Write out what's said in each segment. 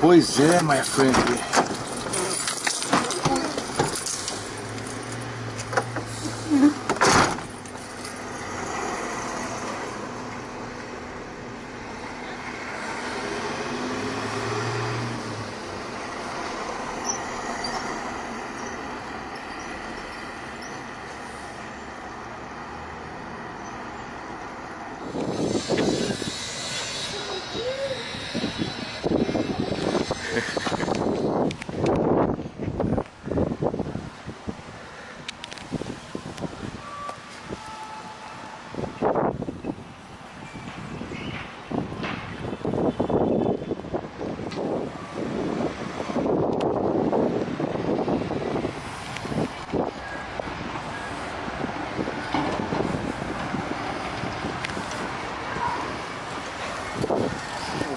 Pois é, my friend.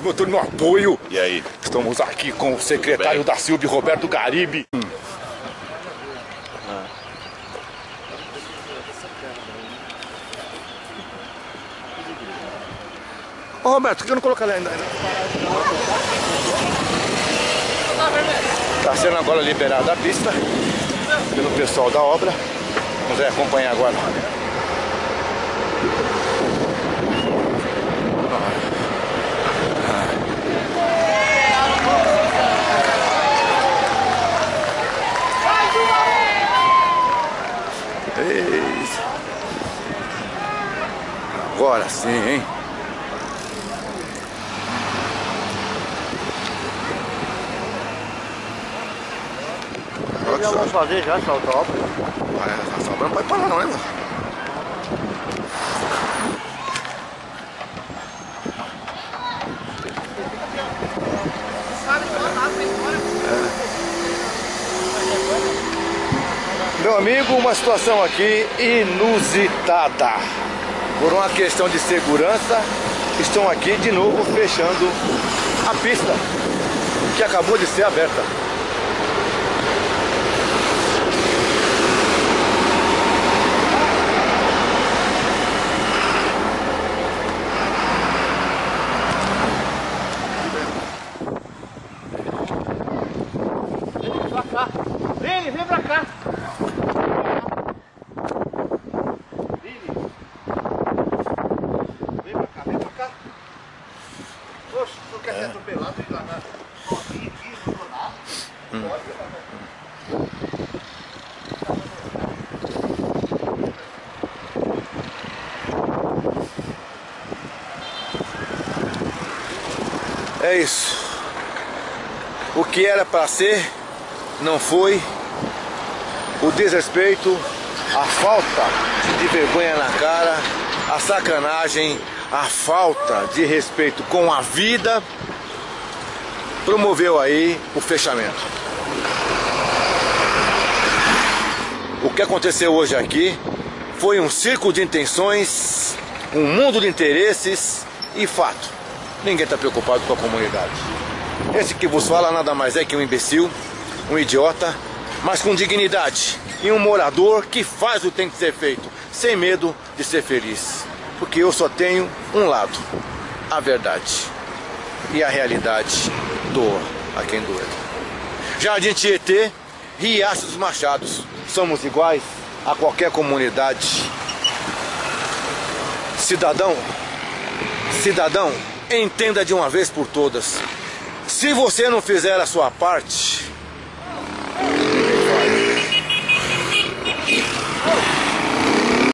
Tô no apoio. E aí? Estamos aqui com o secretário da Silvia, Roberto Garibe. Ô Roberto, por que eu não colocar lá ainda? Está sendo agora liberada a pista pelo pessoal da obra. Vamos aí acompanhar agora. Agora sim, hein? Já só. vamos fazer já essa obra. Ah, Essa obra não pode parar não, né, mano? Meu amigo, uma situação aqui inusitada. Por uma questão de segurança, estão aqui de novo fechando a pista que acabou de ser aberta. Poxa, tu quer ser atropelado e largar sozinho aqui, não vou nada? Pode, É isso. O que era para ser, não foi. O desrespeito, a falta de vergonha na cara, a sacanagem, a falta de respeito com a vida promoveu aí o fechamento. O que aconteceu hoje aqui foi um circo de intenções, um mundo de interesses e fato. Ninguém está preocupado com a comunidade. Esse que vos fala nada mais é que um imbecil, um idiota, mas com dignidade. E um morador que faz o que tem que ser feito, sem medo de ser feliz. Porque eu só tenho um lado, a verdade. E a realidade doa a quem doer. Jardim Tietê, Riacho dos Machados. Somos iguais a qualquer comunidade. Cidadão, cidadão, entenda de uma vez por todas. Se você não fizer a sua parte,